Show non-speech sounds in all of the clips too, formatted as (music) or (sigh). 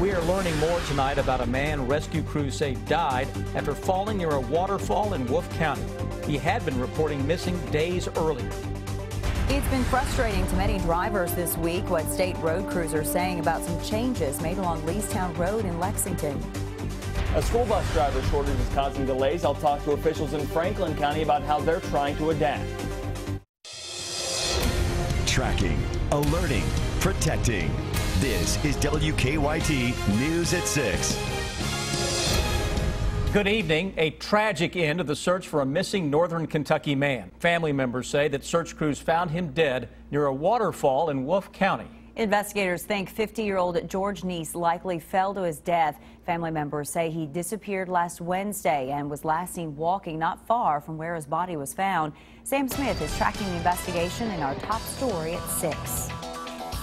We are learning more tonight about a man rescue crews say died after falling near a waterfall in Wolfe County. He had been reporting missing days earlier. It's been frustrating to many drivers this week what state road crews are saying about some changes made along Leestown Road in Lexington. A school bus driver shortage is causing delays. I'll talk to officials in Franklin County about how they're trying to adapt. Tracking, alerting, protecting. This is WKYT News at 6. Good evening. A tragic end to the search for a missing northern Kentucky man. Family members say that search crews found him dead near a waterfall in Wolfe County. Investigators think 50-year-old George Neese likely fell to his death. Family members say he disappeared last Wednesday and was last seen walking not far from where his body was found. Sam Smith is tracking the investigation in our top story at 6.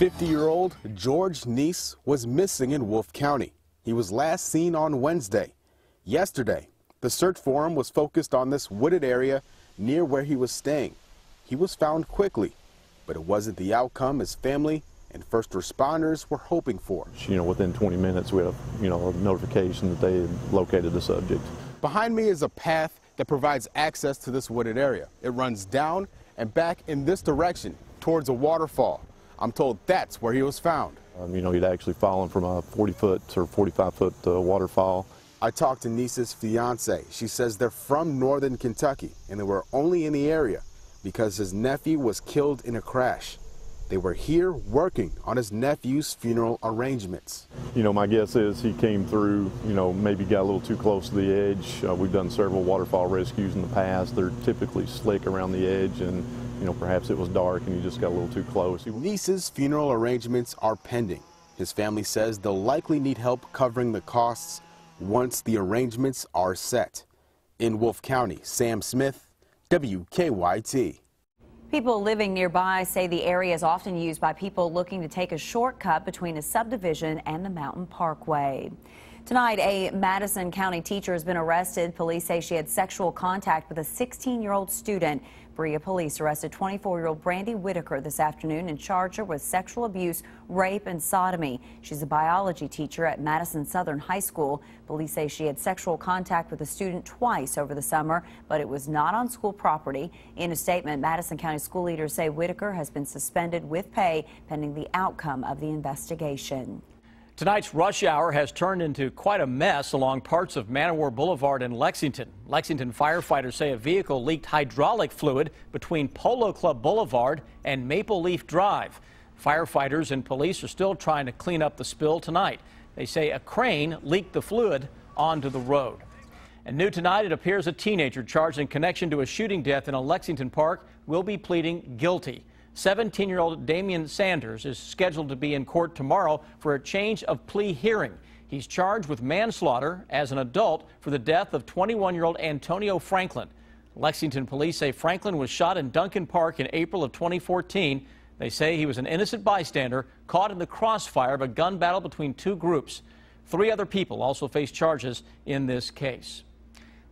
50-year-old George Neese was missing in Wolfe County. He was last seen on Wednesday. Yesterday, the search for him was focused on this wooded area near where he was staying. He was found quickly, but it wasn't the outcome his family and first responders were hoping for. You know, within 20 minutes, we had a, you know, a notification that they had located the subject. Behind me is a path that provides access to this wooded area. It runs down and back in this direction towards a waterfall. I'm told that's where he was found. Um, you know, he'd actually fallen from a 40 foot or 45 foot uh, waterfall. I talked to Neese's fiance. She says they're from northern Kentucky and they were only in the area because his nephew was killed in a crash. They were here working on his nephew's funeral arrangements. You know, my guess is he came through, you know, maybe got a little too close to the edge. Uh, we've done several waterfall rescues in the past. They're typically slick around the edge and, you know, perhaps it was dark and he just got a little too close. Neese's funeral arrangements are pending. His family says they'll likely need help covering the costs once the arrangements are set. In Wolfe County, Sam Smith, WKYT. People living nearby say the area is often used by people looking to take a shortcut between a subdivision and the Mountain Parkway. Tonight, a Madison County teacher has been arrested. Police say she had sexual contact with a 16-year-old student. Berea police arrested 24-year-old Brandy Whitaker this afternoon and charged her with sexual abuse, rape, and sodomy. She's a biology teacher at Madison Southern High School. Police say she had sexual contact with a student twice over the summer, but it was not on school property. In a statement, Madison County school leaders say Whitaker has been suspended with pay pending the outcome of the investigation. Tonight's rush hour has turned into quite a mess along parts of Man Boulevard in Lexington. Lexington firefighters say a vehicle leaked hydraulic fluid between Polo Club Boulevard and Maple Leaf Drive. Firefighters and police are still trying to clean up the spill tonight. They say a crane leaked the fluid onto the road. And new tonight, it appears a teenager charged in connection to a shooting death in a Lexington park will be pleading guilty. 17 year old Damian Sanders is scheduled to be in court tomorrow for a change of plea hearing. He's charged with manslaughter as an adult for the death of 21 year old Antonio Franklin. Lexington police say Franklin was shot in Duncan Park in April of 2014. They say he was an innocent bystander caught in the crossfire of a gun battle between two groups. Three other people also face charges in this case.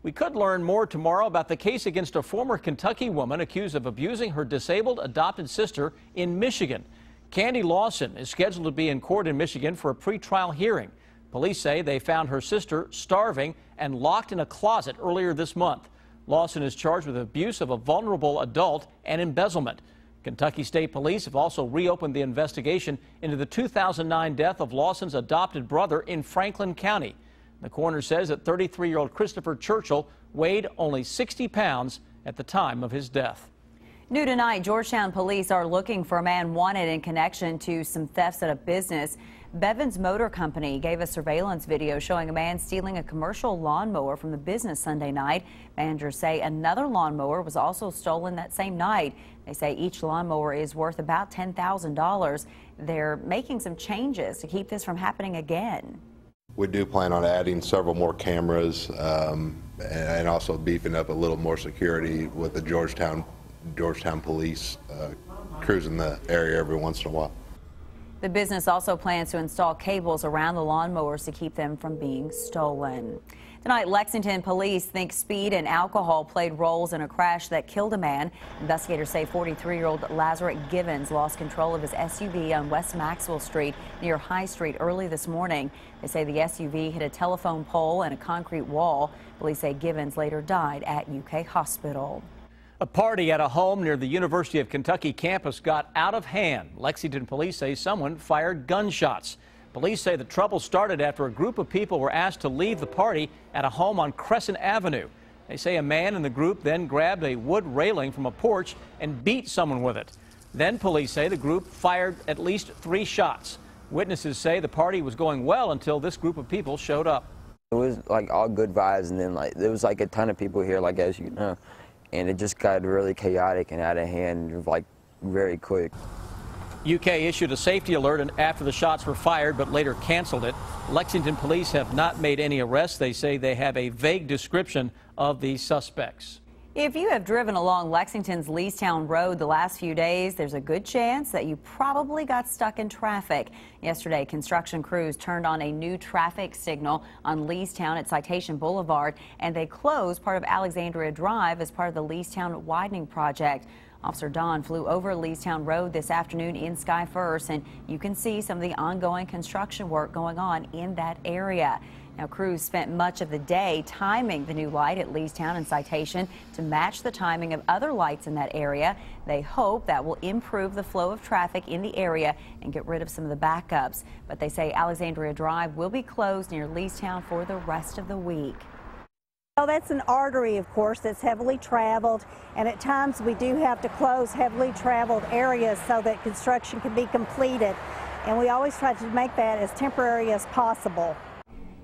We could learn more tomorrow about the case against a former Kentucky woman accused of abusing her disabled adopted sister in Michigan. Candy Lawson is scheduled to be in court in Michigan for a pretrial hearing. Police say they found her sister starving and locked in a closet earlier this month. Lawson is charged with abuse of a vulnerable adult and embezzlement. Kentucky State Police have also reopened the investigation into the 2009 death of Lawson's adopted brother in Franklin County. The coroner says that 33-year-old Christopher Churchill weighed only 60 pounds at the time of his death. New tonight, Georgetown police are looking for a man wanted in connection to some thefts at a business. Bevins Motor Company gave a surveillance video showing a man stealing a commercial lawnmower from the business Sunday night. Managers say another lawnmower was also stolen that same night. They say each lawnmower is worth about $10,000. They're making some changes to keep this from happening again. We do plan on adding several more cameras um, and also beefing up a little more security with the Georgetown Georgetown police uh, cruising the area every once in a while. The business also plans to install cables around the lawnmowers to keep them from being stolen. Tonight, Lexington police think speed and alcohol played roles in a crash that killed a man. Investigators say 43-year-old Lazarus Givens lost control of his SUV on West Maxwell Street near High Street early this morning. They say the SUV hit a telephone pole and a concrete wall. Police say Givens later died at UK Hospital. A party at a home near the University of Kentucky campus got out of hand. Lexington police say someone fired gunshots. Police say the trouble started after a group of people were asked to leave the party at a home on Crescent Avenue. They say a man in the group then grabbed a wood railing from a porch and beat someone with it. Then police say the group fired at least three shots. Witnesses say the party was going well until this group of people showed up. It was like all good vibes, and then like there was like a ton of people here, like as you know, and it just got really chaotic and out of hand, like very quick. UK issued a safety alert after the shots were fired, but later canceled it. Lexington police have not made any arrests. They say they have a vague description of the suspects. If you have driven along Lexington's Leestown Road the last few days, there's a good chance that you probably got stuck in traffic. Yesterday, construction crews turned on a new traffic signal on Leestown at Citation Boulevard, and they closed part of Alexandria Drive as part of the Leestown widening project. Officer Don flew over Leestown Road this afternoon in Sky First, and you can see some of the ongoing construction work going on in that area. Now, crews spent much of the day timing the new light at Leestown and Citation to match the timing of other lights in that area. They hope that will improve the flow of traffic in the area and get rid of some of the backups. But they say Alexandria Drive will be closed near Leestown for the rest of the week. Well, that's an artery, of course, that's heavily traveled, and at times we do have to close heavily traveled areas so that construction can be completed, and we always try to make that as temporary as possible.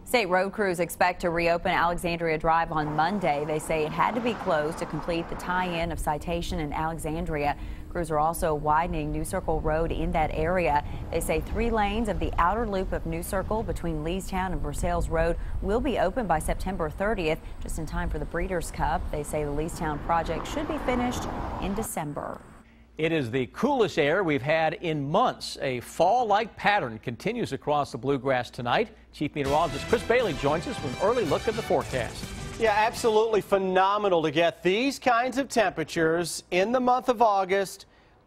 State road crews expect to reopen Alexandria Drive on Monday. They say it had to be closed to complete the tie-in of Citation and Alexandria. Crews are also widening New Circle Road in that area. They say three lanes of the outer loop of New Circle between Leestown and Versailles Road will be open by September 30th, just in time for the Breeders' Cup. They say the Leestown project should be finished in December. It is the coolest air we've had in months. A fall-like pattern continues across the bluegrass tonight. Chief Meteorologist Chris Bailey joins us with an early look at the forecast. Yeah, absolutely phenomenal to get these kinds of temperatures in the month of August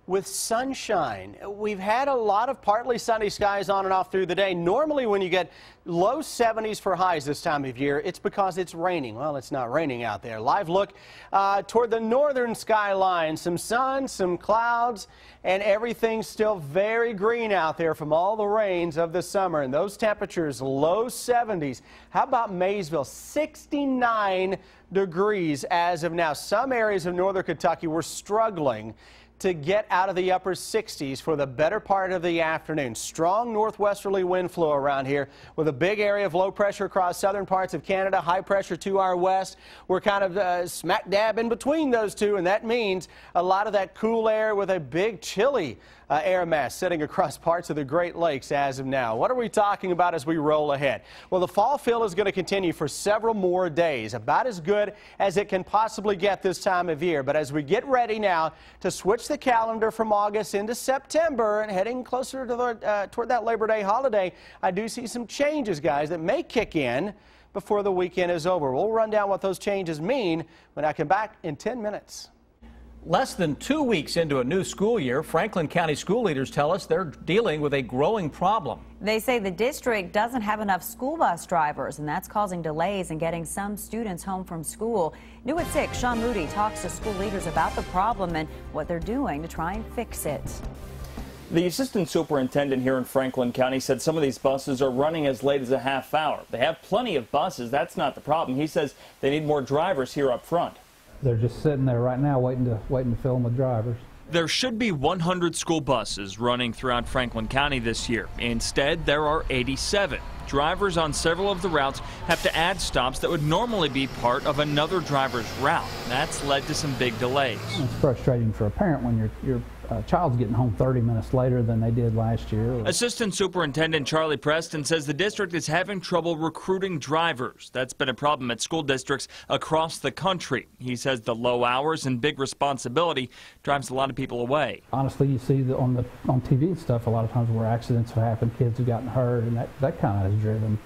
with sunshine. We've had a lot of partly sunny skies on and off through the day. Normally when you get low 70s for highs this time of year, it's because it's raining. Well, it's not raining out there. Live look uh, toward the northern skyline. Some sun, some clouds, and everything's still very green out there from all the rains of the summer. And those temperatures, low 70s. How about Maysville? 69 degrees as of now. Some areas of northern Kentucky were struggling to get out of the upper 60s for the better part of the afternoon. Strong northwesterly wind flow around here with a big area of low pressure across southern parts of Canada, high pressure to our west. We're kind of uh, smack dab in between those two, and that means a lot of that cool air with a big chilly uh, air mass sitting across (laughs) parts of the Great Lakes as of now. What are we talking about as we roll ahead? Well, the fall fill is going to continue for several more days, about as good as it can possibly get this time of year. But as we get ready now to switch the calendar from August into September and heading closer to the, uh, toward that Labor Day holiday, I do see some changes, guys, that may kick in before the weekend is over. We'll run down what those changes mean when I come back in 10 minutes. Less than two weeks into a new school year, Franklin County school leaders tell us they're dealing with a growing problem. They say the district doesn't have enough school bus drivers, and that's causing delays in getting some students home from school. New at 6, Sean Moody talks to school leaders about the problem and what they're doing to try and fix it. The assistant superintendent here in Franklin County said some of these buses are running as late as a half hour. They have plenty of buses. That's not the problem. He says they need more drivers here up front. They're just sitting there right now waiting to waiting to fill them with drivers. There should be 100 school buses running throughout Franklin County this year. Instead, there are 87. Drivers on several of the routes have to add stops that would normally be part of another driver's route. That's led to some big delays. It's frustrating for a parent when you're you're uh, child's getting home 30 minutes later than they did last year. Assistant Superintendent Charlie Preston says the district is having trouble recruiting drivers. That's been a problem at school districts across the country. He says the low hours and big responsibility drives a lot of people away. Honestly, you see the, on the on TV and stuff a lot of times where accidents have happened, kids have gotten hurt, and that, that kind of has driven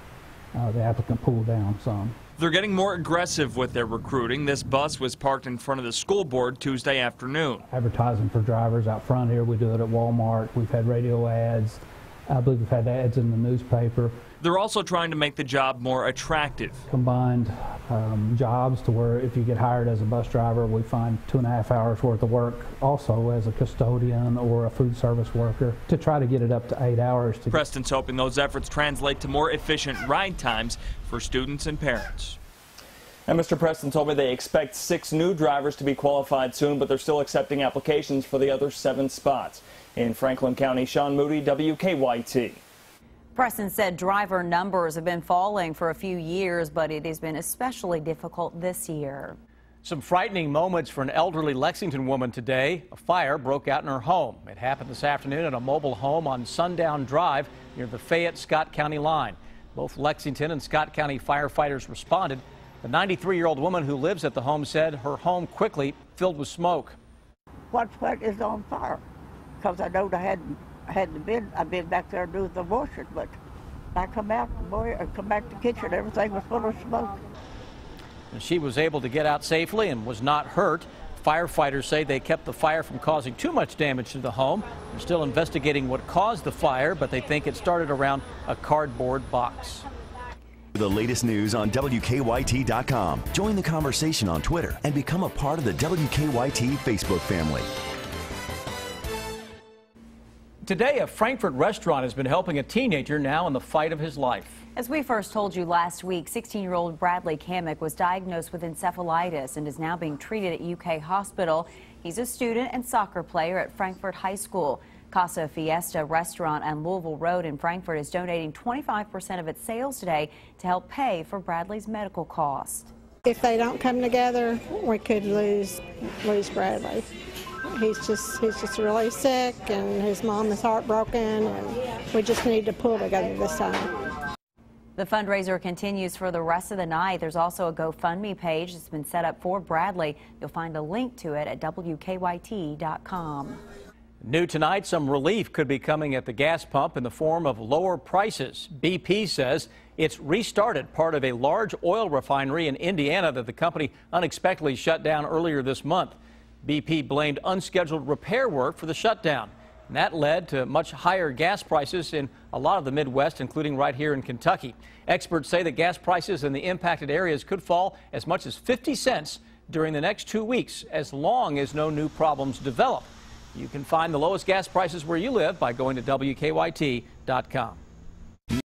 uh, the applicant pool down some. They're getting more aggressive with their recruiting. This bus was parked in front of the school board Tuesday afternoon. Advertising for drivers out front here. We do it at Walmart. We've had radio ads. I believe we've had ads in the newspaper. They're also trying to make the job more attractive. Combined um, jobs to where if you get hired as a bus driver, we find two and a half hours worth of work also as a custodian or a food service worker to try to get it up to eight hours. To Preston's hoping those efforts translate to more efficient ride times for students and parents. And Mr. Preston told me they expect six new drivers to be qualified soon, but they're still accepting applications for the other seven spots. In Franklin County, Sean Moody, WKYT. Preston said driver numbers have been falling for a few years, but it has been especially difficult this year. Some frightening moments for an elderly Lexington woman today. A fire broke out in her home. It happened this afternoon at a mobile home on Sundown Drive near the Fayette-Scott County line. Both Lexington and Scott County firefighters responded. The 93-year-old woman who lives at the home said her home quickly filled with smoke. What what is on fire? Because I know I hadn't hadn't been. I've been back there doing the washing, but I come out, boy, I come back to the kitchen, everything was full of smoke. And she was able to get out safely and was not hurt. Firefighters say they kept the fire from causing too much damage to the home. They're still investigating what caused the fire, but they think it started around a cardboard box. The latest news on WKYT.com. Join the conversation on Twitter and become a part of the WKYT Facebook family. Today, a Frankfort restaurant has been helping a teenager now in the fight of his life. As we first told you last week, 16-year-old Bradley Kamick was diagnosed with encephalitis and is now being treated at UK Hospital. He's a student and soccer player at Frankfort High School. Casa Fiesta restaurant on Louisville Road in Frankfort is donating 25% of its sales today to help pay for Bradley's medical costs. If they don't come together, we could lose lose Bradley. He's just he's just really sick, and his mom is heartbroken, and we just need to pull together this time. The fundraiser continues for the rest of the night. There's also a GoFundMe page that's been set up for Bradley. You'll find a link to it at WKYT.com. New tonight, some relief could be coming at the gas pump in the form of lower prices. BP says it's restarted part of a large oil refinery in Indiana that the company unexpectedly shut down earlier this month. BP blamed unscheduled repair work for the shutdown. And that led to much higher gas prices in a lot of the Midwest, including right here in Kentucky. Experts say that gas prices in the impacted areas could fall as much as 50 cents during the next two weeks, as long as no new problems develop. You can find the lowest gas prices where you live by going to WKYT.com.